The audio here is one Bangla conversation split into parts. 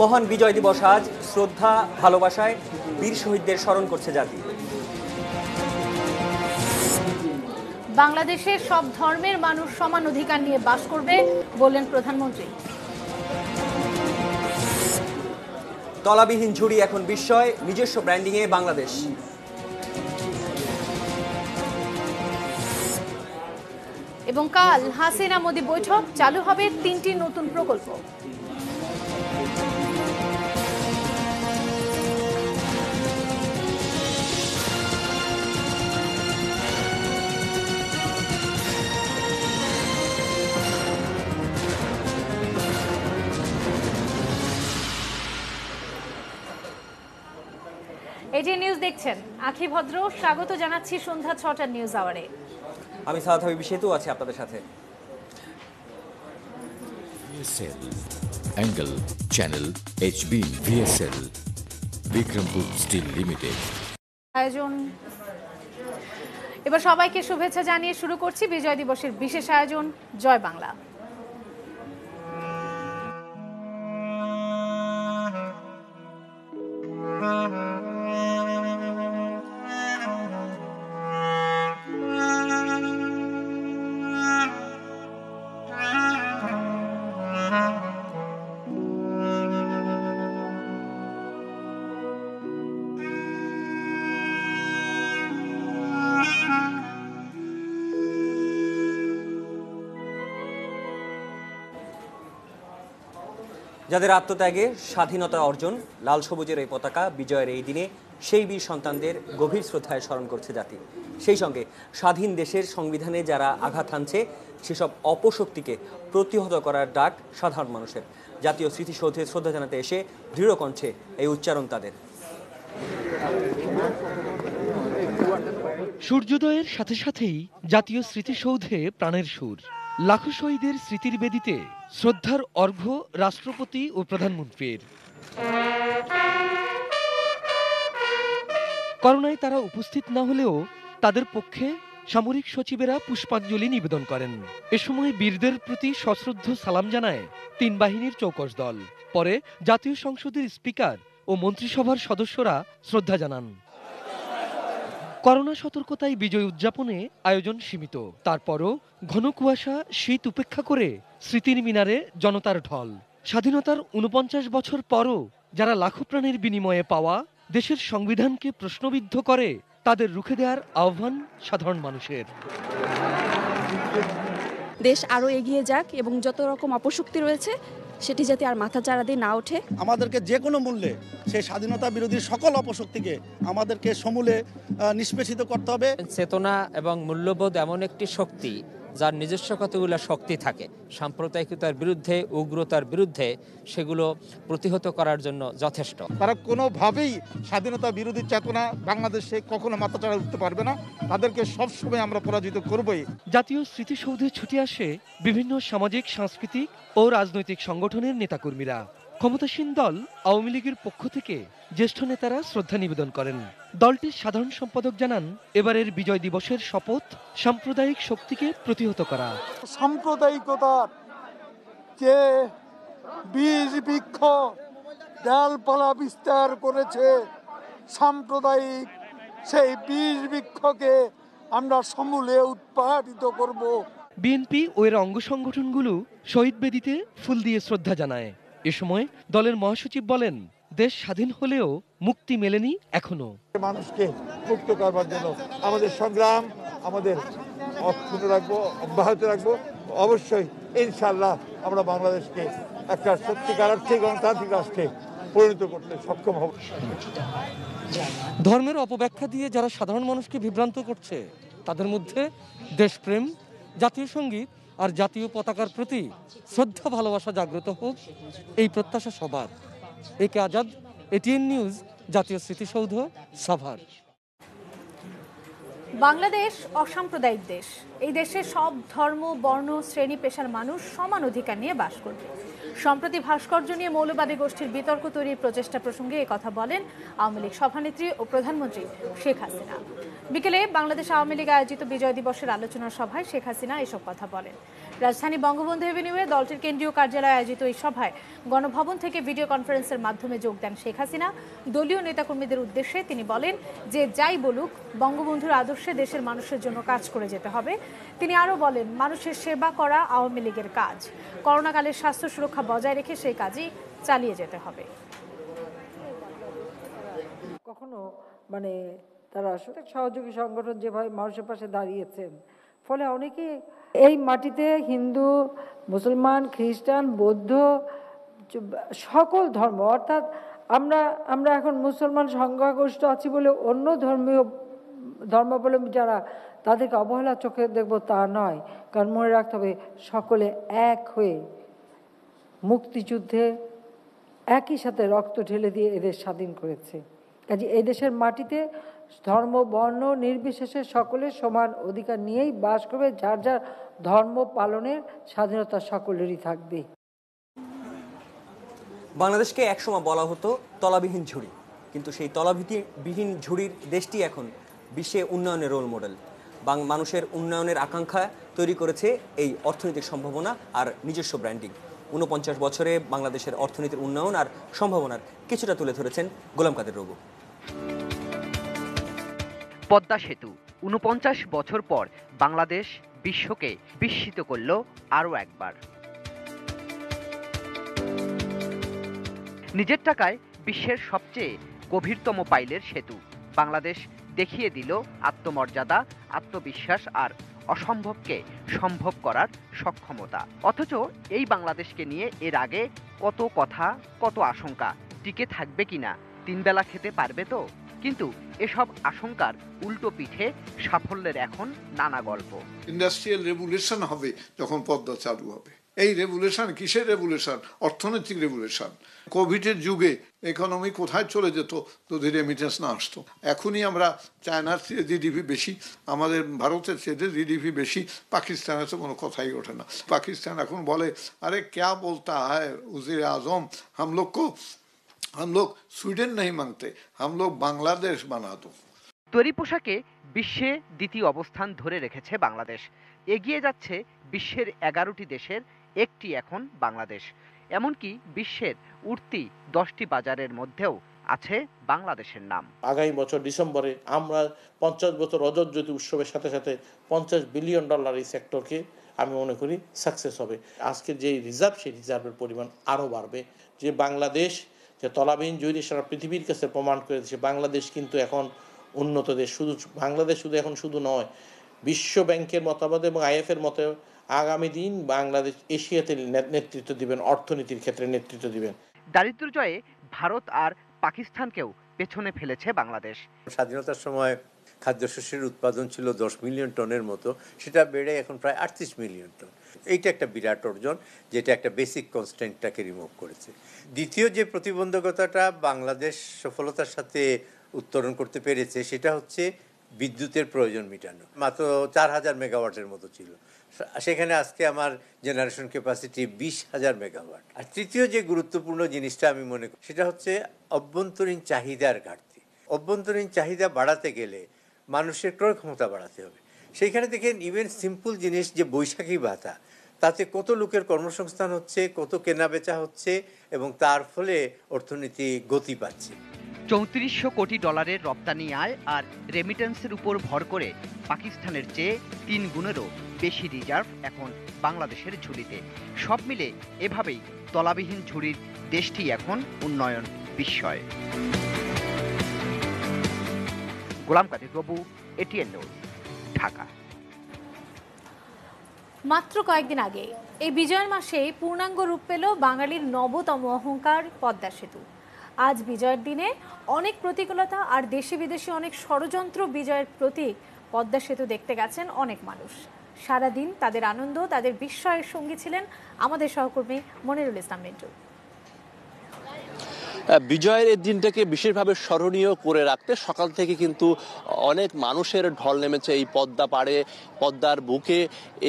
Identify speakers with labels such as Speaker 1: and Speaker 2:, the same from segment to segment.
Speaker 1: মহান বিজয় দিবস আজ শ্রদ্ধা ভালোবাসায় বীর শহীদদের স্মরণ করছে জাতি।
Speaker 2: বাংলাদেশের সব ধর্মের মানুষ সমান অধিকার নিয়ে বাস করবে বললেন প্রধানমন্ত্রী।
Speaker 1: তলাবিহীন ঝুড়ি এখন বিস্ময় নিজস্ব ব্র্যান্ডিংয়ে বাংলাদেশ।
Speaker 2: এবং কাল হাসিনা মোদী বৈঠক চালু হবে তিনটি নতুন প্রকল্প। এটি নিউজ দেখছেন। আখি ভদ্র স্বাগত জানাচ্ছি সন্ধ্যা ছটার নিউজ আওয়ারে।
Speaker 1: আমি সাদাত হাবিব সেতু আছি আপনাদের সাথে।
Speaker 3: VSL, Angle, Channel, HB, VSL, Vikrampur Steel Limited.
Speaker 2: আয়োজন। এবার সবাইকে শুভেচ্ছা জানিয়ে শুরু করছি বিজয় দিবসের বিশেষ আয়োজন জয় বাংলা।
Speaker 1: যাদের আত্মত্যাগে স্বাধীনতা অর্জন, লাল সবুজের এই পতাকা বিজয়ের এই দিনে সেই বীর সন্তানদের গভীর শ্রদ্ধায় স্মরণ করছে জাতি। সেই সঙ্গে স্বাধীন দেশের সংবিধানে যারা আঘাত হানছে, সেসব অপশক্তিকে প্রতিহত করার ডাক সাধারণ মানুষের। জাতীয় স্মৃতিসৌধে শ্রদ্ধা জানাতে এসে দৃঢ় কণ্ঠে এই উচ্চারণ তাদের।
Speaker 4: সূর্যোদয়ের সাথে সাথেই জাতীয় স্মৃতিসৌধে প্রাণের সুর। লাখো শহীদের স্মৃতির বেদিতে শ্রদ্ধার অর্ঘ্য রাষ্ট্রপতি ও প্রধানমন্ত্রীর। করোনায় তারা উপস্থিত না হলেও তাদের পক্ষে সামরিক সচিবেরা পুষ্পাঞ্জলি নিবেদন করেন। এ সময় বীরদের প্রতি সশ্রদ্ধ সালাম জানায় তিন বাহিনীর চৌকশ দল। পরে জাতীয় সংসদের স্পিকার ও মন্ত্রিসভার সদস্যরা শ্রদ্ধা জানান। করোনা সতর্কতায় বিজয় উদযাপনে আয়োজন সীমিত। তারপরও ঘন কুয়াশা, শীত উপেক্ষা করে স্মৃতির মিনারে জনতার ঢল। স্বাধীনতার উনপঞ্চাশ বছর পরও যারা লাখো প্রাণের বিনিময়ে পাওয়া দেশের সংবিধানকে প্রশ্নবিদ্ধ করে, তাদের রুখে দেওয়ার আহ্বান সাধারণ মানুষের।
Speaker 5: দেশ আরও এগিয়ে যাক এবং যত রকম অপশক্তি রয়েছে সেটি যাতে আর মাথা চারা দিয়ে না ওঠে।
Speaker 6: আমাদেরকে যে কোনো মূল্যে সেই স্বাধীনতা বিরোধী সকল অপশক্তিকে আমাদেরকে সমূলে নিষ্পেষিত করতে হবে।
Speaker 7: চেতনা এবং মূল্যবোধ এমন একটি শক্তি যার নিজস্ব কতগুলো শক্তি থাকে সাম্প্রদায়িকতার বিরুদ্ধে উগ্রতার বিরুদ্ধে সেগুলো প্রতিহত করার জন্য যথেষ্ট।
Speaker 8: তারা কোনোভাবেই স্বাধীনতা বিরোধী চেতনা বাংলাদেশে কখনো মাথাচাড়া উঠতে পারবে না। তাদেরকে সবসময় আমরা পরাজিত করবই।
Speaker 4: জাতীয় স্মৃতিসৌধে ছুটে আসে বিভিন্ন সামাজিক সাংস্কৃতিক ও রাজনৈতিক সংগঠনের নেতাকর্মীরা। ক্ষমতাসীন দল আওয়ামী লীগের পক্ষ থেকে জ্যেষ্ঠ নেতারা শ্রদ্ধা নিবেদন করেন। দলটির সাধারণ সম্পাদক জানান এবারের বিজয় দিবসের শপথ সাম্প্রদায়িক শক্তিকে প্রতিহত করা।
Speaker 8: সাম্প্রদায়িকতার যে বীজ বৃক্ষ ডালপালা বিস্তার করেছে সাম্প্রদায়িক সেই বীজ বৃক্ষকে আমরা সমূলে উৎপাদিত করব।
Speaker 4: বিএনপি ও এর অঙ্গ সংগঠনগুলো শহীদ বেদিতে ফুল দিয়ে শ্রদ্ধা জানায়। এ সময় দলের মহাসচিব বলেন দেশ স্বাধীন হলেও মুক্তি মেলেনি এখনও।
Speaker 8: মানুষকে মুক্ত করবার জন্য আমাদের সংগ্রাম আমাদের অক্ষুণ্ণ রাখব অব্যাহত রাখব। অবশ্যই ইনশাল্লাহ আমরা বাংলাদেশকে একটা সত্যিকার অর্থে গণতান্ত্রিক রাষ্ট্রে পরিণত করতে সক্ষম হব।
Speaker 9: ধর্মের অপব্যাখ্যা দিয়ে যারা সাধারণ মানুষকে বিভ্রান্ত করছে তাদের মধ্যে দেশপ্রেম জাতীয় সংগীত আর জাতীয় পতাকার প্রতি শ্রদ্ধা, ভালোবাসা জাগ্রত হোক, এই প্রত্যাশা সবার। একে আজাদ, এটিএন নিউজ, জাতীয় স্মৃতিসৌধ, সাভার।
Speaker 2: বাংলাদেশ অসাম্প্রদায়িক দেশ। এই দেশে সব ধর্ম, বর্ণ, শ্রেণি, পেশার মানুষ সমান অধিকার নিয়ে বাস করবে। সম্প্রতি ভাস্কর্য নিয়ে মৌলবাদী গোষ্ঠীর বিতর্ক তৈরির প্রচেষ্টা প্রসঙ্গে কথা বলেন আওয়ামী লীগ সভানেত্রী ও প্রধানমন্ত্রী শেখ হাসিনা। বিকেলে বাংলাদেশ আওয়ামী লীগ আয়োজিত বিজয় দিবসের আলোচনা সভায় শেখ হাসিনা এসব কথা বলেন। রাজধানী বঙ্গবন্ধু এভিনিউয়ে দলটির কেন্দ্রীয় কার্যালয়ে আয়োজিত এই সভায় গণভবন থেকে ভিডিও কনফারেন্সের মাধ্যমে যোগ দেন শেখ হাসিনা। দলীয় নেতাকর্মীদের উদ্দেশ্যে তিনি বলেন যে যাই বলুক, বঙ্গবন্ধুর আদর্শে দেশের মানুষের জন্য কাজ করে যেতে হবে। তিনি আরও বলেন, মানুষের সেবা করা আওয়ামী লীগের কাজ। করোনাকালে স্বাস্থ্য সুরক্ষা বজায় রেখে সেই কাজই চালিয়ে যেতে হবে।
Speaker 10: কখনো মানে তারা আসলে সহযোগী সংগঠন যেভাবে মানুষের পাশে দাঁড়িয়েছেন। ফলে অনেকে এই মাটিতে হিন্দু, মুসলমান, খ্রিস্টান, বৌদ্ধ, সকল ধর্ম, অর্থাৎ আমরা আমরা এখন মুসলমান সংখ্যাগরিষ্ঠ আছি বলে অন্য ধর্মীয় ধর্মাবলম্বী যারা তাদেরকে অবহেলা চোখে দেখব তা নয়। কারণ মনে রাখতে হবে, সকলে এক হয়ে মুক্তিযুদ্ধে একই সাথে রক্ত ঢেলে দিয়ে এদের স্বাধীন করেছে। কাজে এই দেশের মাটিতে ধর্ম, বর্ণ নির্বিশেষে সকলে সমান অধিকার নিয়েই বাস করবে, যার যার ধর্ম পালনের স্বাধীনতা সকলেরই থাকবে।
Speaker 1: বাংলাদেশকে একসময় বলা হতো তলাবিহীন ঝুড়ি, কিন্তু সেই তলাবিহীন ঝুড়ির দেশটি এখন বিশ্বে উন্নয়নের রোল মডেল বাং, মানুষের উন্নয়নের আকাঙ্ক্ষা তৈরি করেছে এই অর্থনৈতিক সম্ভাবনা আর নিজস্ব ব্র্যান্ডিং ঊনপঞ্চাশ বছরে বাংলাদেশের অর্থনীতির উন্নয়ন আর সম্ভাবনার কিছুটা তুলে ধরেছেন গোলাম কাদের রঘু।
Speaker 11: পদ্মা সেতু। উনপঞ্চাশ বছর পর বাংলাদেশ বিশ্বকে বিস্মিত করল আরও একবার। নিজের টাকায় বিশ্বের সবচেয়ে গভীরতম পাইলের সেতু। বাংলাদেশ দেখিয়ে দিল আত্মমর্যাদা, আত্মবিশ্বাস আর অসম্ভবকে সম্ভব করার সক্ষমতা। অথচ এই বাংলাদেশকে নিয়ে এর আগে কত কথা, কত আশঙ্কা, টিকে থাকবে কিনা, তিনবেলা খেতে পারবে তো? কিন্তু এসব আশঙ্কার উল্টো পিঠে সাফল্যের এখন নানা গল্প।
Speaker 12: ইন্ডাস্ট্রিয়াল রেভুলেশন হবে যখন পদ্মা চালু হবে। এই রেভুলেশন কিসের রেভুলেশন অর্থনৈতিক রেভুলেশন কোভিড এর যুগে ইকোনমি কোথায় চলে যেত? যদি রেমিটেন্স না আসতো। এখনই আমরা চায়নার চেয়ে জিডিপি বেশি, আমাদের ভারতের চেয়ে জিডিপি বেশি, পাকিস্তানের তো কোনো কথাই ওঠে না। পাকিস্তান এখন বলে, আরে ক্যা বলতা হ্যায়? উজির আজম হাম লোক हम लोग स्वीडन नहीं मांगते हम लोग बांग्लादेश बना दो
Speaker 11: তৈরি পোশাকে বিশ্বে দ্বিতীয় অবস্থান ধরে রেখেছে বাংলাদেশ এগিয়ে যাচ্ছে বিশ্বের এগারোটি দেশের একটি এখন বাংলাদেশ এমনকি বিশ্বের উঠতি দশটি বাজারের মধ্যেও আছে বাংলাদেশের নাম
Speaker 13: আগামী বছর ডিসেম্বরে আমরা পঞ্চাশ বছর রজত জ্যোতি উৎসবের সাথে সাথে পঞ্চাশ বিলিয়ন ডলার এই সেক্টরকে আমি মনে করি সাকসেস হবে আজকে যে রিজার্ভ সেই রিজার্ভের পরিমাণ আরও বাড়বে যে বাংলাদেশ যে তলাবিহীন জৈরি সারা পৃথিবীর কাছে প্রমাণ করে দিচ্ছে বাংলাদেশ কিন্তু এখন উন্নত দেশ। শুধু বাংলাদেশ শুধু এখন শুধু নয় বিশ্ব ব্যাংকের মতামত এবং আইএফের মতে আগামী দিন বাংলাদেশ এশিয়াতে নে- নেতৃত্ব দিবেন অর্থনীতির ক্ষেত্রে নেতৃত্ব দিবেন।
Speaker 11: দারিদ্র জয়ে ভারত আর পাকিস্তানকেও পেছনে ফেলেছে বাংলাদেশ।
Speaker 14: স্বাধীনতার সময় খাদ্যশস্যের উৎপাদন ছিল দশ মিলিয়ন টনের মতো সেটা বেড়ে এখন প্রায় আটত্রিশ মিলিয়ন টন। এইটা একটা বিরাট অর্জন, যেটা একটা বেসিক কনস্ট্যান্টটাকে রিমুভ করেছে। দ্বিতীয় যে প্রতিবন্ধকতাটা বাংলাদেশ সফলতার সাথে উত্তরণ করতে পেরেছে, সেটা হচ্ছে বিদ্যুতের প্রয়োজন মেটানো। মাত্র চার হাজার মেগাওয়াটের মতো ছিল। সেখানে আজকে আমার জেনারেশন ক্যাপাসিটি বিশ হাজার মেগাওয়াট। আর তৃতীয় যে গুরুত্বপূর্ণ জিনিসটা আমি মনে করি, সেটা হচ্ছে অভ্যন্তরীণ চাহিদার ঘাটতি। অভ্যন্তরীণ চাহিদা বাড়াতে গেলে মানুষের ক্রয় ক্ষমতা বাড়াতে হবে। সেইখানে দেখেন ইভেন সিম্পল জিনিস যে বৈশাখী ভাতা তাতে কত লোকের কর্মসংস্থান হচ্ছে, কত কেনা বেচা হচ্ছে এবং তার ফলে অর্থনীতি গতি পাচ্ছে।
Speaker 11: চৌত্রিশশো কোটি ডলারের রপ্তানি আয় আর রেমিটেন্সের উপর ভর করে পাকিস্তানের চেয়ে তিন গুণেরও বেশি রিজার্ভ এখন বাংলাদেশের ঝুড়িতে সব মিলে এভাবেই তলাবিহীন ঝুড়ির দেশটি এখন উন্নয়ন বিস্ময়। গোলাম কাদের প্রভু এটিএন ঢাকা।
Speaker 2: মাত্র কয়েকদিন আগে। এই বিজয়ের মাসে পূর্ণাঙ্গ রূপ পেল বাঙালির নবতম অহংকার পদ্মা সেতু। আজ বিজয়ের দিনে অনেক প্রতিকূলতা আর দেশে বিদেশি অনেক ষড়যন্ত্র বিজয়ের প্রতীক পদ্মা সেতু দেখতে গেছেন অনেক মানুষ। সারাদিন তাদের আনন্দ, তাদের বিস্ময়ের সঙ্গী ছিলেন আমাদের সহকর্মী মনিরুল ইসলাম মিন্টু।
Speaker 15: বিজয়ের এই দিনটাকে বিশেষভাবে স্মরণীয় করে রাখতে সকাল থেকে কিন্তু অনেক মানুষের ঢল নেমেছে এই পদ্মা পাড়ে, পদ্মার বুকে,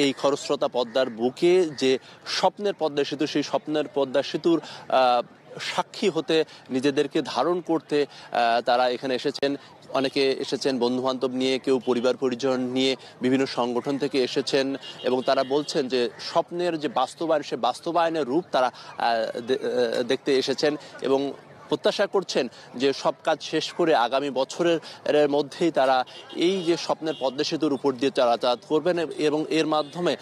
Speaker 15: এই খরস্রোতা পদ্মার বুকে যে স্বপ্নের পদ্মা সেতু, সেই স্বপ্নের পদ্মা সেতুর সাক্ষী হতে, নিজেদেরকে ধারণ করতে তারা এখানে এসেছেন। অনেকে এসেছেন বন্ধু বান্ধব নিয়ে, কেউ পরিবার, পরিজন নিয়ে বিভিন্ন সংগঠন থেকে এসেছেন এবং তারা বলছেন যে স্বপ্নের যে বাস্তবায়ন, সে বাস্তবায়নের রূপ তারা দেখতে এসেছেন এবং প্রত্যাশা করছেন যে সব কাজ শেষ করে আগামী বছরের মধ্যেই তারা এই যে স্বপ্নের পদ্মা সেতুর উপর দিয়ে যাতায়াত করবেন এবং এর মাধ্যমে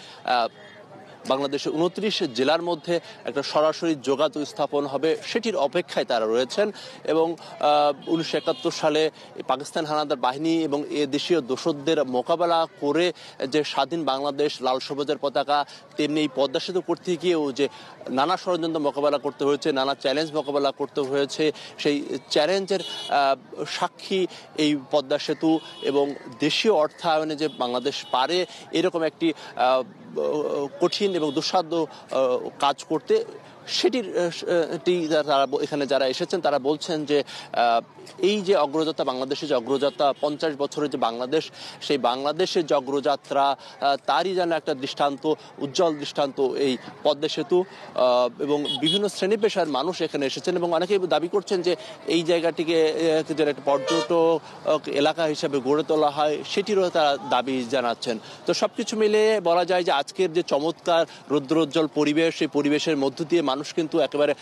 Speaker 15: বাংলাদেশের উনত্রিশ জেলার মধ্যে একটা সরাসরি যোগাযোগ স্থাপন হবে, সেটির অপেক্ষায় তারা রয়েছেন এবং উনিশশো একাত্তর সালে পাকিস্তান হানাদার বাহিনী এবং এ দেশীয় দোসরদের মোকাবেলা করে যে স্বাধীন বাংলাদেশ লাল সবুজের পতাকা, তেমনি এই পদ্মা সেতু করতে গিয়েও যে নানা ষড়যন্ত্র মোকাবেলা করতে হয়েছে, নানা চ্যালেঞ্জ মোকাবেলা করতে হয়েছে, সেই চ্যালেঞ্জের সাক্ষী এই পদ্মা সেতু এবং দেশীয় অর্থায়নে যে বাংলাদেশ পারে, এরকম একটি কঠিন এবং দুঃসাধ্য কাজ করতে সেটির তারা এখানে যারা এসেছেন, তারা বলছেন যে এই যে অগ্রযাত্রা, বাংলাদেশের যে অগ্রযাত্রা, পঞ্চাশ বছরের যে বাংলাদেশ, সেই বাংলাদেশের যে অগ্রযাত্রা তারই যেন একটা দৃষ্টান্ত, উজ্জ্বল দৃষ্টান্ত এই পদ্মা সেতু এবং বিভিন্ন শ্রেণি পেশার মানুষ এখানে এসেছেন এবং অনেকেই দাবি করছেন যে, এই জায়গাটিকে যেন একটা পর্যটক এলাকা হিসেবে গড়ে তোলা হয়, সেটিরও তারা দাবি জানাচ্ছেন। তো সব কিছু মিলে বলা যায় যে, আজকের যে চমৎকার রৌদ্রোজ্জ্বল পরিবেশ, সেই পরিবেশের মধ্য দিয়ে মানুষ কিন্তু একেবারে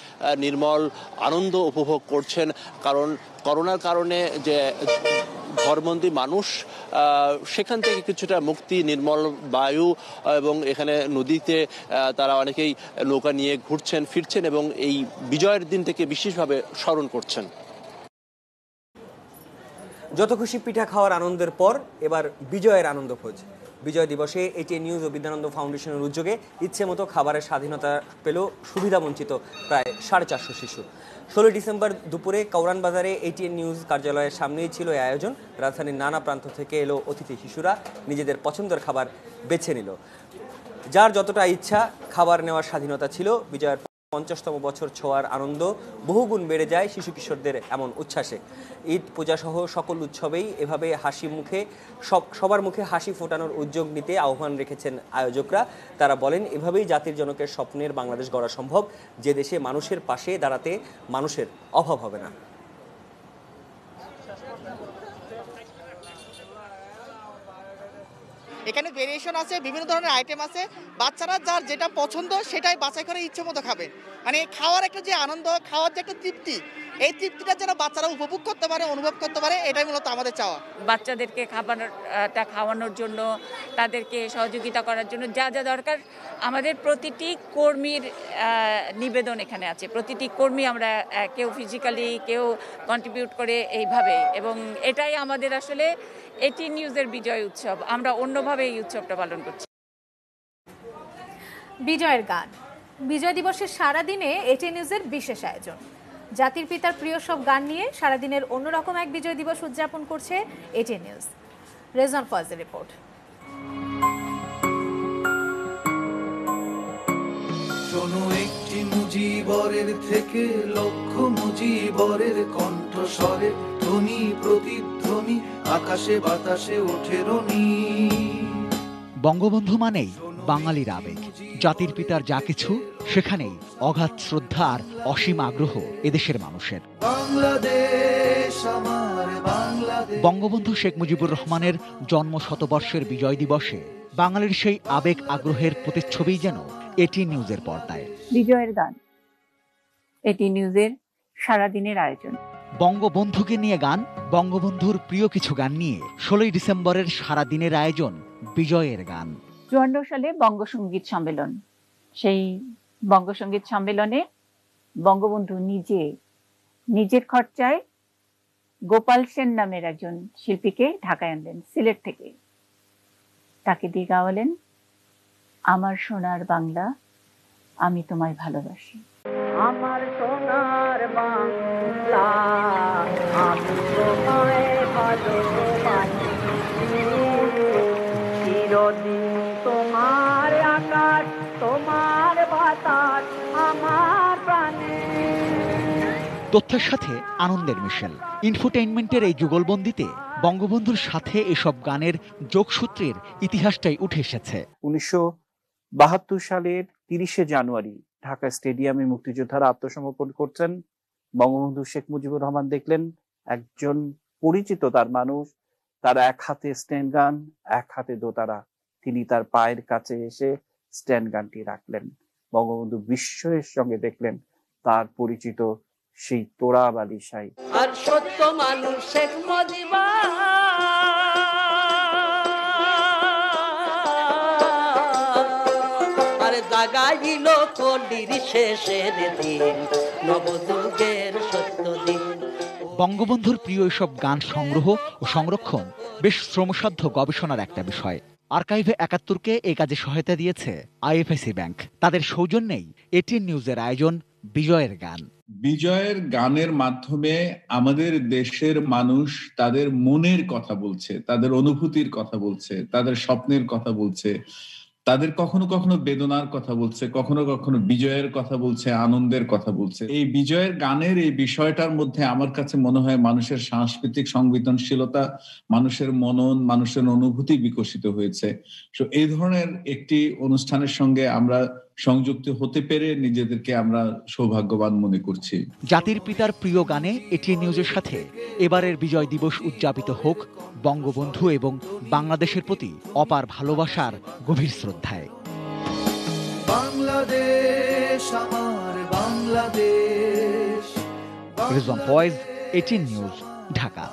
Speaker 15: নির্মল আনন্দ উপভোগ করছেন। কারণ করোনার কারণে যে ঘরবন্দি মানুষ সেখান থেকে কিছুটা মুক্তি, নির্মল বায়ু এবং এখানে নদীতে তারা অনেকেই নৌকা নিয়ে ঘুরছেন, ফিরছেন এবং এই বিজয়ের দিনটাকে বিশেষভাবে স্মরণ করছেন।
Speaker 1: যত খুশি পিঠা খাওয়ার আনন্দের পর এবার বিজয়ের আনন্দ খোঁজ। বিজয় দিবসে এটিএন নিউজ ও বিদ্যানন্দ ফাউন্ডেশনের উদ্যোগে ইচ্ছে মতো খাবারের স্বাধীনতা পেল সুবিধাবঞ্চিত প্রায় সাড়ে চারশো শিশু। ষোলোই ডিসেম্বর দুপুরে কৌরান বাজারে এটিএন নিউজ কার্যালয়ের সামনেই ছিল এই আয়োজন। রাজধানীর নানা প্রান্ত থেকে এলো অতিথি শিশুরা, নিজেদের পছন্দের খাবার বেছে নিল। যার যতটা ইচ্ছা খাবার নেওয়ার স্বাধীনতা ছিল, বিজয়ের পঞ্চাশতম বছর ছোঁয়ার আনন্দ বহুগুণ বেড়ে যায় শিশু কিশোরদের এমন উচ্ছ্বাসে। ঈদ, পূজাসহ সকল উৎসবেই এভাবে হাসি মুখে, সব, সবার মুখে হাসি ফোটানোর উদ্যোগ নিতে আহ্বান রেখেছেন আয়োজকরা। তারা বলেন, এভাবেই জাতির জনকের স্বপ্নের বাংলাদেশ গড়া সম্ভব। যে দেশে মানুষের পাশে দাঁড়াতে মানুষের অভাব হবে না।
Speaker 16: এখানে ভেরিয়েশন আছে, বিভিন্ন ধরনের আইটেম আছে। বাচ্চারা যার যেটা পছন্দ সেটাই বাছাই করে ইচ্ছে মতো খাবে। মানে খাওয়ার একটা যে আনন্দ, খাওয়ার যে একটা তৃপ্তি, এই তৃপ্তিটা যেন বাচ্চারা উপভোগ করতে পারে, অনুভব করতে পারে, এটাই মূলত আমাদের চাওয়া।
Speaker 17: বাচ্চাদেরকে খাবারটা খাওয়ানোর জন্য, তাদেরকে সহযোগিতা করার জন্য যা যা দরকার। আমাদের প্রতিটি কর্মীর নিবেদন এখানে আছে। প্রতিটি কর্মী আমরা কেউ ফিজিক্যালি কেউ কন্ট্রিবিউট করে এইভাবে। এবং এটাই আমাদের আসলে এটি নিউজের বিজয় উৎসব। আমরা অন্যভাবে এই উৎসবটা পালন করছি?
Speaker 2: বিজয়ের গান। বিজয় দিবসের সারা দিনে এটি নিউজের বিশেষ আয়োজন। জাতির পিতার প্রিয় সব গান নিয়ে সারাদিনের অন্যরকম এক বিজয় দিবস উদযাপন করছে এটি নিউজ। রেজন ফয়েজের রিপোর্ট।
Speaker 18: শোনো একটি মুজিবরের থেকে লক্ষ মুজিবরের কণ্ঠস্বরে ধ্বনি প্রতিধ্বনি আকাশে বাতাসে ওঠে রনি।
Speaker 19: বঙ্গবন্ধু মানেই বাঙালির আবেগ। জাতির পিতার যা কিছু সেখানেই অগাধ শ্রদ্ধা আর অসীম আগ্রহ এদেশের মানুষের। বঙ্গবন্ধু শেখ মুজিবুর রহমানের জন্ম শতবর্ষের বিজয় দিবসে বাঙালির সেই আবেগ আগ্রহের প্রতিচ্ছবি যেন এটি নিউজের পর্দায়।
Speaker 20: বিজয়ের গান। এটি নিউজের সারাদিনের আয়োজন।
Speaker 19: বঙ্গবন্ধুকে নিয়ে গান বঙ্গবন্ধুর প্রিয় কিছু গান নিয়ে ষোলোই ডিসেম্বরের সারা দিনের আয়োজন বিজয়ের গান।
Speaker 20: চুয়ান্ন সালে বঙ্গসঙ্গীত সম্মেলন। সেই বঙ্গসঙ্গীত সম্মেলনে বঙ্গবন্ধু নিজে নিজের খরচায় গোপাল সেন নামের একজন শিল্পীকে ঢাকায় আনলেন সিলেট থেকে। তাকে দিয়ে গাওয়ালেন আমার সোনার বাংলা আমি তোমায় ভালোবাসি।
Speaker 21: আমার সোনার বাংলা আমি তোমায় ভালোবাসি।
Speaker 19: তথ্যের সাথে আনন্দের মিশেল। ইনফোটেইনমেন্টের এই যুগলবন্দিতে বঙ্গবন্ধুর সাথে এসব গানের যোগসূত্রের ইতিহাসটাই উঠে এসেছে।
Speaker 22: উনিশশো বাহাত্তর সালের তিরিশে জানুয়ারি ঢাকা স্টেডিয়ামে মুক্তিযোদ্ধারা আত্মসমর্পণ করছেন। বঙ্গবন্ধু শেখ মুজিবুর রহমান দেখলেন, একজন পরিচিত তার মানুষ, তার এক হাতে স্ট্যান্ড গান, এক হাতে দোতারা। তিনি তার পায়ের কাছে এসে স্ট্যান্ড গানটি রাখলেন। বঙ্গবন্ধু বিস্ময়ের সঙ্গে দেখলেন, তার পরিচিত সেই তোরা বালিশাই
Speaker 21: আর সত্য মানুষ শেখ মজিবা আরে জাগাইল কলির শেষের দিন নবযুগের সত্য দিন।
Speaker 19: বঙ্গবন্ধুর প্রিয় এসব গান সংগ্রহ ও সংরক্ষণ বেশ শ্রমসাধ্য গবেষণার একটা বিষয়। আর্কাইভে একাত্তরকে এই কাজে সহায়তা দিয়েছে আইএফএসি ব্যাংক। তাদের সৌজন্যেই এটিএন নিউজের আয়োজন, বিজয়ের গান।
Speaker 23: বিজয়ের গানের মাধ্যমে আমাদের দেশের মানুষ তাদের মনের কথা বলছে, তাদের অনুভূতির কথা বলছে, তাদের স্বপ্নের কথা বলছে। তাদের কখনো কখনো বেদনার কথা বলছে, কখনো কখনো বিজয়ের কথা বলছে, আনন্দের কথা বলছে। এই বিজয়ের গানের এই বিষয়টার মধ্যে আমার কাছে মনে হয় মানুষের সাংস্কৃতিক সংবেদনশীলতা, মানুষের মনন, মানুষের অনুভূতি বিকশিত হয়েছে। তো এই ধরনের একটি অনুষ্ঠানের সঙ্গে আমরা সংযুক্ত হতে পেরে নিজেদেরকে আমরা সৌভাগ্যবান মনে করছি।
Speaker 19: জাতির পিতার প্রিয় গানে এটি নিউজের সাথে এবারের বিজয় দিবস উদযাপিত হোক বঙ্গবন্ধু এবং বাংলাদেশের প্রতি অপার ভালোবাসার গভীর শ্রদ্ধায়।
Speaker 18: বাংলাদেশ আমার বাংলাদেশ
Speaker 19: রিজন ফয়েজ এটিএন নিউজ ঢাকা।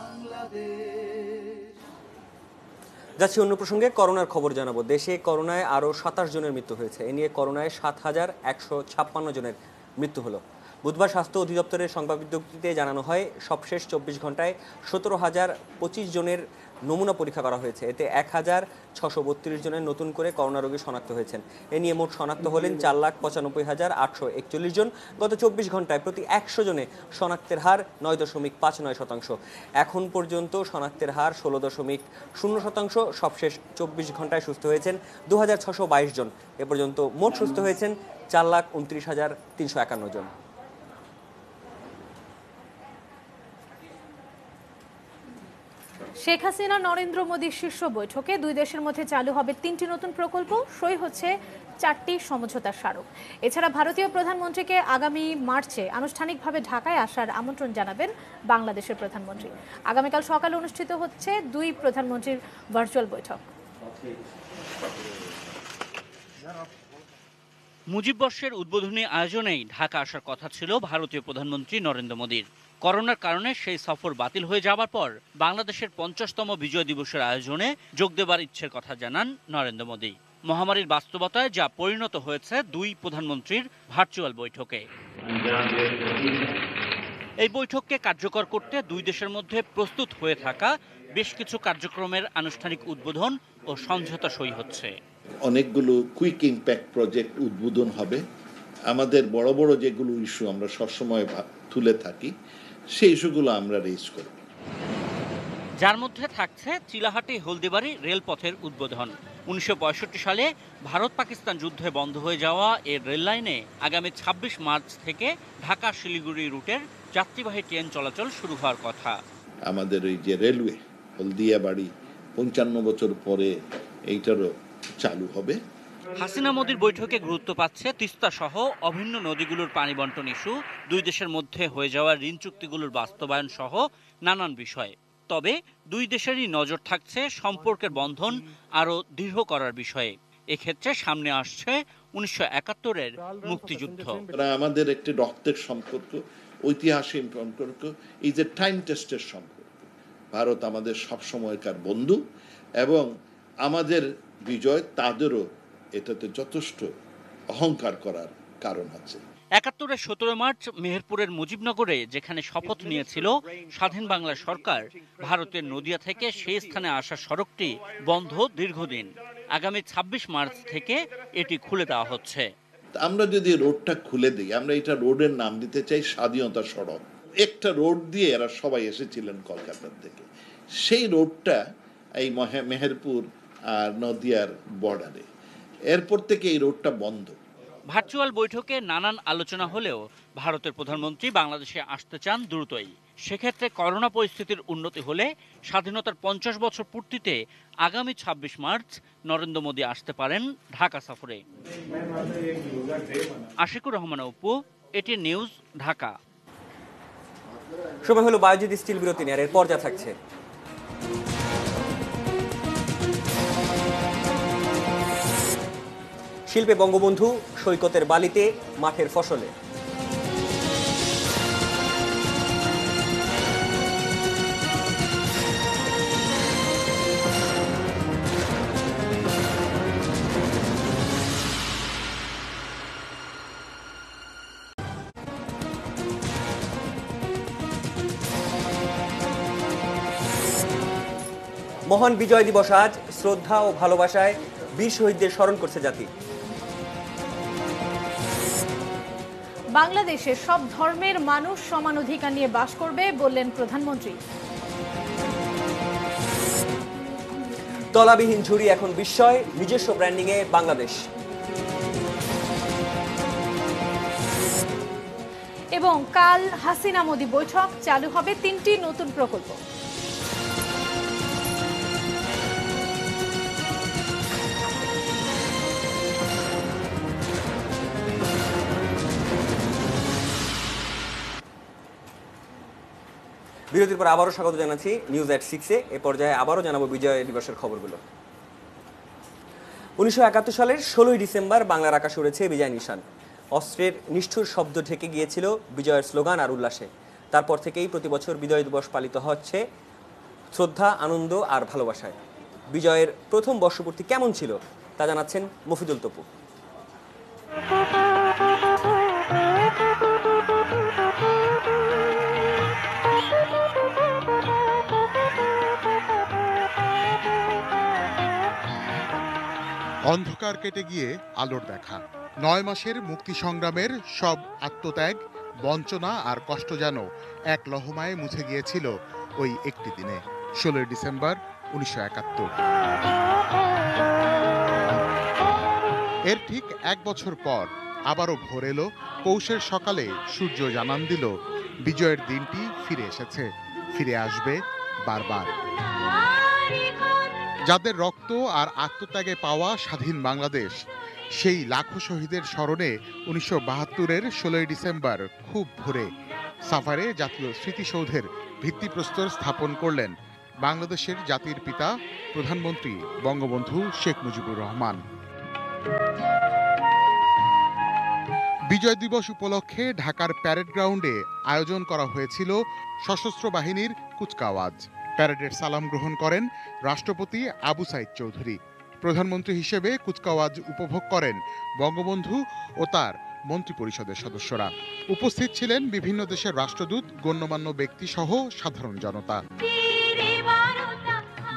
Speaker 1: যাচ্ছি অন্য প্রসঙ্গে, করোনার খবর জানাব। দেশে করোনায় আরও সাতাশ জনের মৃত্যু হয়েছে। এ নিয়ে করোনায় সাত হাজার একশো ছাপ্পান্ন জনের মৃত্যু হলো। বুধবার স্বাস্থ্য অধিদপ্তরের সংবাদ বিজ্ঞপ্তিতে জানানো হয়, সবশেষ চব্বিশ ঘন্টায় সতেরো হাজার পঁচিশ জনের নমুনা পরীক্ষা করা হয়েছে। এতে এক হাজার ছশো বত্রিশ জনের নতুন করে করোনা রোগী শনাক্ত হয়েছেন। এ নিয়ে মোট শনাক্ত হলেন চার লাখ পঁচানব্বই হাজার আটশো একচল্লিশ জন। গত চব্বিশ ঘন্টায় প্রতি একশো জনে শনাক্তের হার নয় দশমিক পাঁচ নয় শতাংশ। এখন পর্যন্ত শনাক্তের হার ষোলো দশমিক শূন্য শতাংশ। সবশেষ চব্বিশ ঘন্টায় সুস্থ হয়েছেন দু হাজার ছশো বাইশ জন। এ পর্যন্ত মোট সুস্থ হয়েছেন চার লাখ উনত্রিশ হাজার তিনশো একান্ন জন।
Speaker 2: শেখ হাসিনা নরেন্দ্র মোদীর শীর্ষ বৈঠকে দুই দেশের মধ্যে চালু হবে তিনটি নতুন প্রকল্প। সই হচ্ছে চারটি সমঝোতা স্মারক। এছাড়া ভারতীয় প্রধানমন্ত্রীকে আগামী মার্চে আনুষ্ঠানিকভাবে ঢাকায় আসার আমন্ত্রণ জানাবেন বাংলাদেশের প্রধানমন্ত্রী। আগামীকাল সকালে অনুষ্ঠিত হচ্ছে দুই প্রধানমন্ত্রীর ভার্চুয়াল বৈঠক।
Speaker 24: মুজিব বর্ষের উদ্বোধনী আয়োজনেই ঢাকা আসার কথা ছিল ভারতীয় প্রধানমন্ত্রী নরেন্দ্র মোদীর। করোনার কারণে সেই সফর বাতিল হয়ে যাওয়ার পর বাংলাদেশের পঞ্চাশতম বিজয় দিবসের আয়োজনে যোগ দেবার ইচ্ছের কথা জানান নরেন্দ্র মোদী। মহামারীর বাস্তবতায় যা পরিণত হয়েছে দুই প্রধানমন্ত্রীর ভার্চুয়াল বৈঠকে। এই বৈঠককে কার্যকর করতে দুই দেশের মধ্যে প্রস্তুত হয়ে থাকা বেশ কিছু কার্যক্রমের আনুষ্ঠানিক উদ্বোধন ও সমঝোতা সই হচ্ছে।
Speaker 25: অনেকগুলো কুইক ইম্প্যাক্ট প্রজেক্ট উদ্বোধন হবে। আমাদের বড় বড় যেগুলো ইস্যু আমরা সবসময় তুলে থাকি সেই ইস্যুগুলো আমরা রেজ করব।
Speaker 24: যার মধ্যে থাকছে চিলাহাটি হলদিবাড়ি রেলপথের উদ্বোধন। উনিশশো পঁয়ষট্টি সালে ভারত পাকিস্তান যুদ্ধে বন্ধ হয়ে যাওয়া এর রেল লাইনে আগামী ২৬ মার্চ থেকে ঢাকা শিলিগুড়ি রুটের যাত্রীবাহী ট্রেন চলাচল শুরু হওয়ার কথা।
Speaker 25: আমাদের ওই যে রেলওয়ে হলদিয়া বাড়ি পঞ্চান্ন বছর পরে এইটারও চালু হবে।
Speaker 24: হাসিনা মোদির বৈঠকে গুরুত্ব পাচ্ছে তিস্তা সহ অভিন্ন নদীগুলোর পানি বন্টন ইস্যু। দুই দেশের মধ্যে হয়ে যাওয়া ঋণ চুক্তিগুলোর বাস্তবায়ন সহ নানান বিষয়ে। তবে দুই দেশেরই নজর থাকছে সম্পর্কের বন্ধন আরও দৃঢ় করার বিষয়ে। এক্ষেত্রে সামনে আসছে উনিশশো একাত্তরের মুক্তিযুদ্ধ।
Speaker 25: আমাদের একটি রক্তের সম্পর্ক, ঐতিহাসিক সম্পর্ক, এই যে টাইম টেস্টের সম্পর্ক। ভারত আমাদের সব সময়কার বন্ধু এবং আমাদের বিজয় তাদেরও এটাতে যথেষ্ট অহংকার করার কারণ আছে।
Speaker 24: একাত্তরের সতেরো মার্চ মেহেরপুরের মুজিবনগরে যেখানে শপথ নিয়েছিল স্বাধীন বাংলা সরকার ভারতের নদিয়া থেকে সেই স্থানে আসা সড়কটি বন্ধ দীর্ঘদিন। আগামী ২৬ মার্চ থেকে এটি খুলে দেওয়া হচ্ছে।
Speaker 25: আমরা যদি রোডটা খুলে দিই আমরা এটা রোডের নাম দিতে চাই স্বাধীনতা সড়ক। একটা রোড দিয়ে এরা সবাই এসেছিলেন কলকাতার থেকে। সেই রোডটা এই মহে- মেহেরপুর আর নদিয়ার বর্ডারে এরপর থেকে এই রোডটা বন্ধ।
Speaker 24: ভার্চুয়াল বৈঠকে নানান আলোচনা হলেও ভারতের প্রধানমন্ত্রী বাংলাদেশে আসতে চান দ্রুতই। সেক্ষেত্রে করোনা পরিস্থিতির উন্নতি হলে স্বাধীনতার পঞ্চাশ বছর পূর্তিতে আগামী ২৬ মার্চ নরেন্দ্র মোদী আসতে পারেন ঢাকা সফরে। আশিকুর রহমান অপু এটি নিউজ ঢাকা।
Speaker 1: সময় হলো বায়োজিৎ স্টিল বিরতি নেয়ার এর পর্যা থাকছে। শিল্পে বঙ্গবন্ধু সৈকতের বালিতে মাঠের ফসলে। মহান বিজয় দিবস আজ শ্রদ্ধা ও ভালোবাসায় বীর শহীদদের স্মরণ করছে জাতি।
Speaker 2: বাংলাদেশে সব ধর্মের মানুষ সমান অধিকার নিয়ে বাস করবে বললেন প্রধানমন্ত্রী।
Speaker 1: তলাবিহীন ঝুড়ি এখন বিস্ময় নিজস্ব ব্র্যান্ডিংয়ে বাংলাদেশ।
Speaker 2: এবং কাল হাসিনা মোদি বৈঠক চালু হবে তিনটি নতুন প্রকল্প।
Speaker 1: বিরতির পর আবারও স্বাগত জানাচ্ছি নিউজ অ্যাট সিক্সে এ। পর্যায়ে আবারও জানাব বিজয় দিবসের খবরগুলো। উনিশশো একাত্তর সালের ষোলোই ডিসেম্বর বাংলার আকাশে উড়েছে বিজয় নিশান। অস্ত্রের নিষ্ঠুর শব্দ ঢেকে গিয়েছিল বিজয়ের স্লোগান আর উল্লাসে। তারপর থেকেই প্রতি বছর বিজয় দিবস পালিত হচ্ছে শ্রদ্ধা, আনন্দ আর ভালোবাসায়। বিজয়ের প্রথম বর্ষপূর্তি কেমন ছিল তা জানাচ্ছেন মফিদুল তপু।
Speaker 26: অন্ধকার কেটে গিয়ে আলোর দেখা। নয় মাসের মুক্তি সংগ্রামের সব আত্মত্যাগ, বঞ্চনা আর কষ্ট যেন এক লহমায় মুছে গিয়েছিল ওই একটি দিনে। ষোলোই ডিসেম্বর উনিশশো একাত্তর। এর ঠিক এক বছর পর আবারও ভোর এলো, পৌষের সকালে সূর্য জানান দিল, বিজয়ের দিনটি ফিরে এসেছে, ফিরে আসবে বারবার। যাদের রক্ত আর আত্মত্যাগে পাওয়া স্বাধীন বাংলাদেশ, সেই লাখো শহীদের স্মরণে উনিশশো বাহাত্তরের ষোলোই ডিসেম্বর খুব ভোরে সাফারে জাতীয় স্মৃতিসৌধের ভিত্তিপ্রস্তর স্থাপন করলেন বাংলাদেশের জাতির পিতা প্রধানমন্ত্রী বঙ্গবন্ধু শেখ মুজিবুর রহমান। বিজয় দিবস উপলক্ষে ঢাকার প্যারেড গ্রাউন্ডে আয়োজন করা হয়েছিল সশস্ত্র বাহিনীর কুচকাওয়াজ। প্যারেডের সালাম গ্রহণ করেন রাষ্ট্রপতি আবু সাইদ চৌধুরী। প্রধানমন্ত্রী হিসেবে কুচকাওয়াজ উপভোগ করেন বঙ্গবন্ধু ও তার মন্ত্রিপরিষদের সদস্যরা। উপস্থিত ছিলেন বিভিন্ন দেশের রাষ্ট্রদূত, গণ্যমান্য ব্যক্তি সহ সাধারণ জনতা।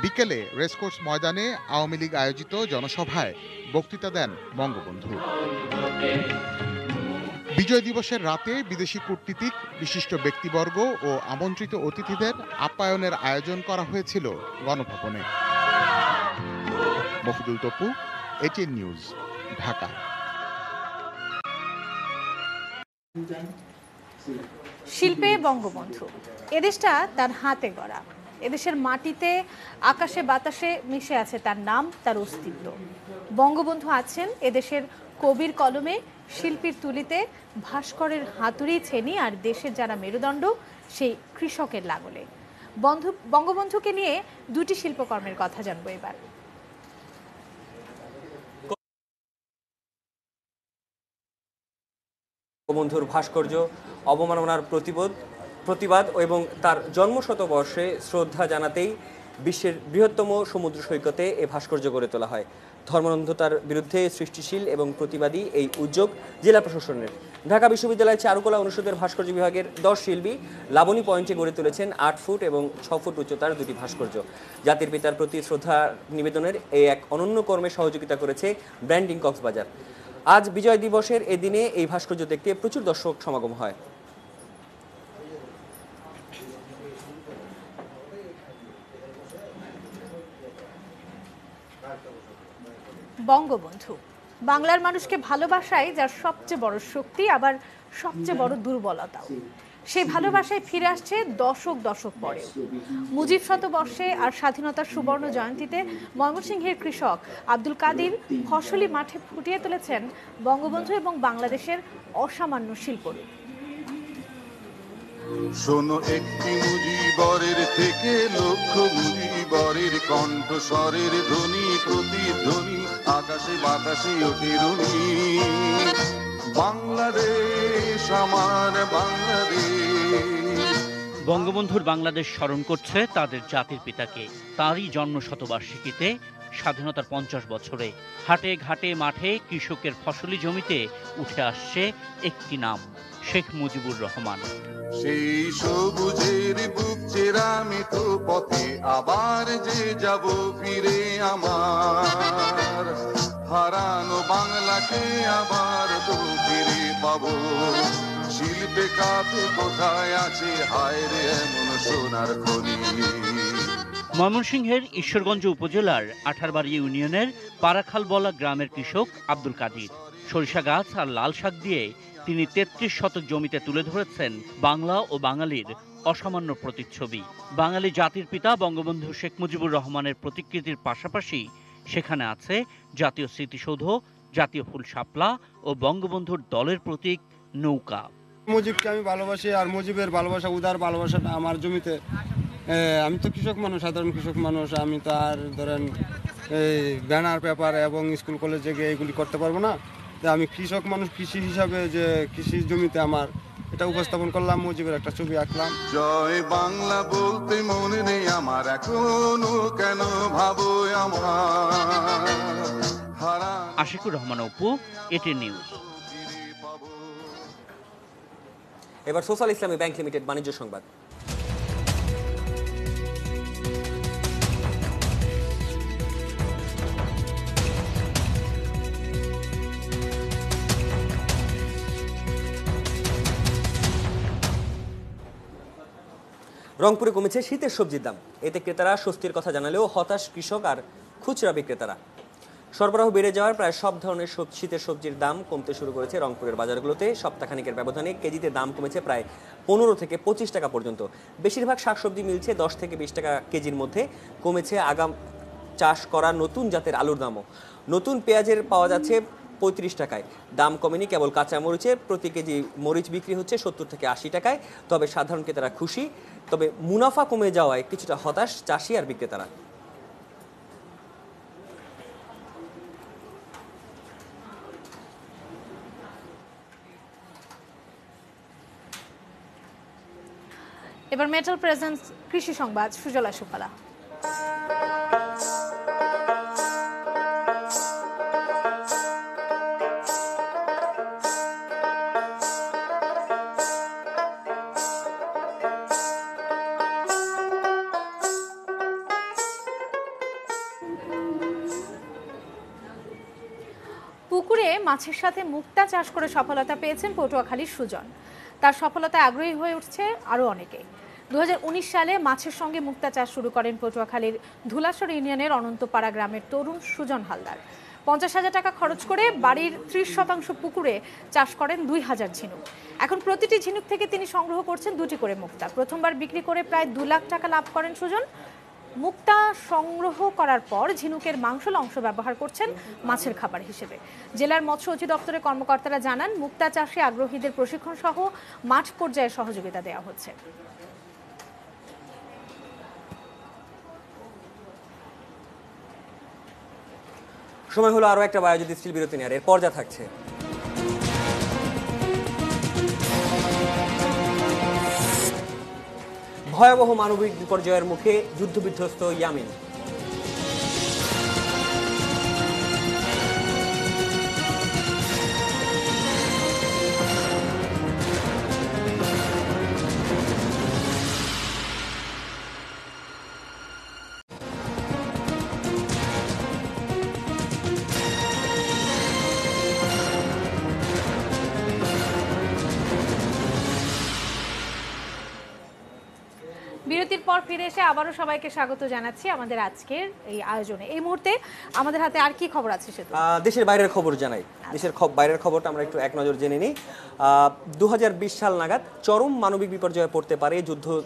Speaker 26: বিকেলে রেসকোর্স ময়দানে আওয়ামী লীগ আয়োজিত জনসভায় বক্তৃতা দেন বঙ্গবন্ধু। বিজয় দিবসের রাতে বিদেশি কূটনীতিক, বিশিষ্ট ব্যক্তিবর্গ ও আমন্ত্রিত অতিথিদের আপ্যায়নের আয়োজন করা হয়েছিল গণভবনে। Mofidul Topu, ATN news, Dhaka.
Speaker 2: শিল্পে বঙ্গবন্ধু। এদেশটা তার হাতে গড়া। এদেশের মাটিতে, আকাশে, বাতাসে মিশে আছে তার নাম, তার অস্তিত্ব। বঙ্গবন্ধু আছেন এদেশের কবির কলমে শিল্পীর তুলিতে ভাস্করের হাতুড়ি ছেনি আর দেশের যারা মেরুদণ্ড, সেই কৃষকের লাগলে। বন্ধু বঙ্গবন্ধুকে নিয়ে দুটি শিল্পকর্মের কথা জানব এবার।
Speaker 1: বঙ্গবন্ধুর ভাস্কর্য অবমাননার প্রতিবোধ প্রতিবাদ এবং তার জন্মশতবর্ষে শ্রদ্ধা জানাতেই বিশ্বের বৃহত্তম সমুদ্র সৈকতে এ ভাস্কর্য গড়ে তোলা হয়। ধর্মান্ধতার বিরুদ্ধে সৃষ্টিশীল এবং প্রতিবাদী এই উদ্যোগ জেলা প্রশাসনের। ঢাকা বিশ্ববিদ্যালয়ের চারুকলা অনুষদের ভাস্কর্য বিভাগের দশ শিল্পী লাবণী পয়েন্টে গড়ে তুলেছেন আট ফুট এবং ছ ফুট উচ্চতার দুটি ভাস্কর্য। জাতির পিতার প্রতি শ্রদ্ধা নিবেদনের এই এক অনন্য কর্মে সহযোগিতা করেছে ব্র্যান্ডিং কক্সবাজার। আজ বিজয় দিবসের এ দিনে এই ভাস্কর্য দেখতে প্রচুর দর্শক সমাগম হয়।
Speaker 2: বঙ্গবন্ধু। বাংলার মানুষকে ভালোবাসায় যার সবচেয়ে বড় শক্তি, আবার সবচেয়ে বড় দুর্বলতাও। সেই ভালোবাসায় ফিরে আসছে দশক দশক পরে মুজিব শতবর্ষে আর স্বাধীনতার সুবর্ণ জয়ন্তীতে ময়মনসিংহের কৃষক আব্দুল কাদির ফসলি মাঠে ফুটিয়ে তুলেছেন বঙ্গবন্ধু এবং বাংলাদেশের অসামান্য শিল্পরূপ।
Speaker 27: শোনো, একটি মুজিবরের থেকে লক্ষ মুজিবরের কণ্ঠস্বরের ধ্বনি, প্রতিধ্বনি, আকাশে বাতাসে অতিরুণী বাংলাদেশ, আমার বাংলাদেশ।
Speaker 24: বঙ্গবন্ধুর বাংলাদেশ স্মরণ করছে তাদের জাতির পিতাকে। তারই জন্ম শতবার্ষিকীতে স্বাধীনতার পঞ্চাশ বছরে। হাটে ঘাটে মাঠে কৃষকের ফসলি জমিতে উঠে আসছে একটি নাম, শেখ মুজিবুর রহমান।
Speaker 27: সেই সবুজের বুক চেরামিত পথে আবার যে যাব ফিরে আমার। হারানো বাংলাকে আবার তো ফিরে পাবো। শিল্পে কাপে কোথায় আছে? হায় রে, এমন সোনার খনি।
Speaker 24: ময়মনসিংহের ঈশ্বরগঞ্জ উপজেলার আঠারবাড়ি ইউনিয়নের পারাখালবলা গ্রামের কৃষক আব্দুল কাদির। সরিষা গাছ আর লাল শাক দিয়ে তিনি তেত্রিশ শতক জমিতে তুলে ধরেছেন বাংলা ও বাঙালির অসামান্য প্রতিচ্ছবি। বাঙালি জাতির পিতা বঙ্গবন্ধু শেখ মুজিবুর রহমানের প্রতিকৃতির পাশাপাশি সেখানে আছে জাতীয় স্মৃতিসৌধ, জাতীয় ফুল শাপলা ও বঙ্গবন্ধুর দলের প্রতীক নৌকা।
Speaker 28: মুজিবকে আমি ভালোবাসি আর মুজিবের ভালোবাসা, উদার ভালোবাসাটা আমার জমিতে আমি তো কৃষক মানুষ সাধারণ কৃষক মানুষ আমি তো আর ধরেন এই ব্যানার পেপার এবং স্কুল কলেজে গিয়ে এগুলি করতে পারব না। তো আমি কৃষক মানুষ কৃষি হিসাবে যে কৃষি জমিতে আমার এটা উপস্থাপন করলাম মুজিবের একটা ছবি আঁকলাম।
Speaker 27: জয় বাংলা বলতে মনে নেই আমার এখনও কেন ভাবো আমার?
Speaker 24: আশিকুর রহমান অপু এটি নিউজ।
Speaker 1: এবার সোশ্যাল ইসলামী ব্যাংক লিমিটেড বাণিজ্য সংবাদ। রংপুরে কমেছে শীতের সবজির দাম। এতে ক্রেতারা স্বস্তির কথা জানালেও হতাশ কৃষক আর খুচরা বিক্রেতারা। সরবরাহ বেড়ে যাওয়ার প্রায় সব ধরনের শীতের সবজির দাম কমতে শুরু করেছে রংপুরের বাজারগুলোতে। সপ্তাহখানিকের ব্যবধানে কেজিতে দাম কমেছে প্রায় পনেরো থেকে পঁচিশ টাকা পর্যন্ত। বেশিরভাগ শাকসবজি মিলছে দশ থেকে বিশ টাকা কেজির মধ্যে। কমেছে আগাম চাষ করা নতুন জাতের আলুর দামও। নতুন পেঁয়াজের পাওয়া যাচ্ছে পঁয়ত্রিশ টাকায়। দাম কমেনি, কেবল কাঁচা মরিচের প্রতি কেজি মরিচ বিক্রি হচ্ছে সত্তর থেকে আশি টাকায়। তবে সাধারণ ক্রেতারা খুশি। তবে মুনাফা কমে যাওয়ায় কিছুটা হতাশ চাষি আর বিক্রেতারা।
Speaker 2: এবার মেটাল প্রেজেন্স কৃষি সংবাদ, সুজলা সুফলা। মাছের সাথে মুক্তা চাষ করে সফলতা পেয়েছেন পটুয়াখালীর সুজন। তার সফলতায় আগ্রহী হয়ে উঠছে আরও অনেকে। দু হাজার উনিশ সালে মাছের সঙ্গে মুক্তা চাষ শুরু করেন পটুয়াখালীর ধুলাসর ইউনিয়নের অনন্তপাড়া গ্রামের তরুণ সুজন হালদার। পঞ্চাশ হাজার টাকা খরচ করে বাড়ির ত্রিশ শতাংশ পুকুরে চাষ করেন দুই হাজার ঝিনুক। এখন প্রতিটি ঝিনুক থেকে তিনি সংগ্রহ করছেন দুটি করে মুক্তা। প্রথমবার বিক্রি করে প্রায় দু লাখ টাকা লাভ করেন সুজন। মুক্তা সংগ্রহ করার পর ঝিনুকের মাংসল অংশ ব্যবহার করছেন মাছের খাবার হিসেবে। জেলার মৎস্য অধিদপ্তরের কর্মকর্তারা জানান, মুক্তা চাষে আগ্রহীদের প্রশিক্ষণ সহ মাঠ পর্যায়ে সহযোগিতা দেওয়া হচ্ছে।
Speaker 1: সময় হলো আরও একটা বায়োজ্যোতি স্টিল বিরতি নেওয়ার। এরপর যা থাকছে। ভয়াবহ মানবিক বিপর্যয়ের মুখে যুদ্ধবিধ্বস্ত ইয়ামিন।
Speaker 2: ফিরে এসে আবারও সবাইকে স্বাগত জানাচ্ছি আমাদের আজকের এই আয়োজনে। এই মুহূর্তে আমাদের হাতে আর কি খবর আছে সেটা
Speaker 1: দেশের বাইরের খবর জানাই। দেশের খব- বাইরের খবরটা আমরা একটু এক নজর জেনে নিই। দু হাজার বিশ সাল নাগাদ চরম মানবিক বিপর্যয়ে পড়তে পারে যুদ্ধ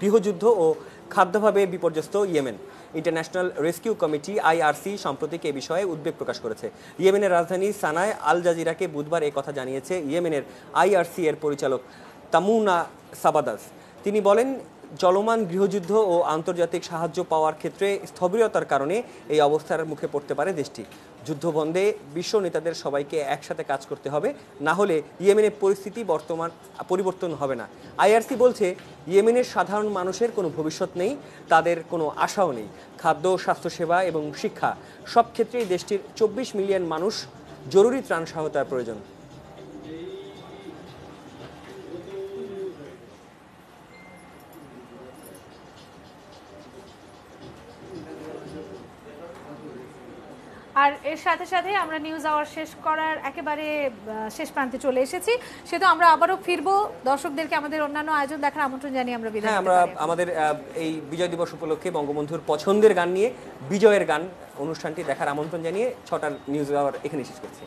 Speaker 1: গৃহযুদ্ধ ও খাদ্যভাবে বিপর্যস্ত Yemen. International Rescue Committee IRC সাম্প্রতিক এ বিষয়ে উদ্বেগ প্রকাশ করেছে। ইয়েমেনের রাজধানী সানায় আল জাজিরাকে বুধবার এই কথা জানিয়েছে ইয়েমেনের আইআরসি এর পরিচালক তামুনা সাবাদাস। তিনি বলেন চলমান গৃহযুদ্ধ ও আন্তর্জাতিক সাহায্য পাওয়ার ক্ষেত্রে স্থবিরতার কারণে এই অবস্থার মুখে পড়তে পারে দেশটি। যুদ্ধ বন্ধে বিশ্ব নেতাদের সবাইকে একসাথে কাজ করতে হবে, না হলে ইয়েমেনের পরিস্থিতি বর্তমান, পরিবর্তন হবে না। আইআরসি বলছে, ইয়েমেনের সাধারণ মানুষের কোনো ভবিষ্যৎ নেই, তাদের কোনো আশাও নেই। খাদ্য, স্বাস্থ্যসেবা এবং শিক্ষা, সব ক্ষেত্রেই দেশটির চব্বিশ মিলিয়ন মানুষ জরুরি ত্রাণ সহায়তার প্রয়োজন।
Speaker 2: আর এর সাথে সাথে আমরা নিউজ আওয়ার শেষ করার একেবারে শেষ প্রান্তে চলে এসেছি। সেহেতু আমরা আবারও ফিরবো। দর্শকদেরকে আমাদের অন্যান্য আয়োজন দেখার আমন্ত্রণ জানিয়ে আমরা বিদায়
Speaker 1: হ্যাঁ আমরা আমাদের এই বিজয় দিবস উপলক্ষে বঙ্গবন্ধুর পছন্দের গান নিয়ে বিজয়ের গান অনুষ্ঠানটি দেখার আমন্ত্রণ জানিয়ে ছটার নিউজ আওয়ার এখানে শেষ করছি।